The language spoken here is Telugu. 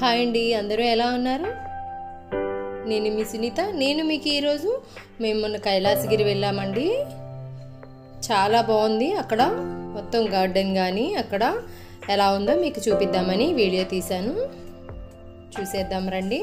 హాయ్ అండి అందరూ ఎలా ఉన్నారు? నేను మీ సునీత నేను మీకు ఈరోజు మేము మొన్న కైలాసగిరి వెళ్ళామండి. చాలా బాగుంది అక్కడ మొత్తం గార్డెన్ కానీ అక్కడ. ఎలా ఉందో మీకు చూపిద్దామని వీడియో తీశాను. చూసేద్దాం రండి.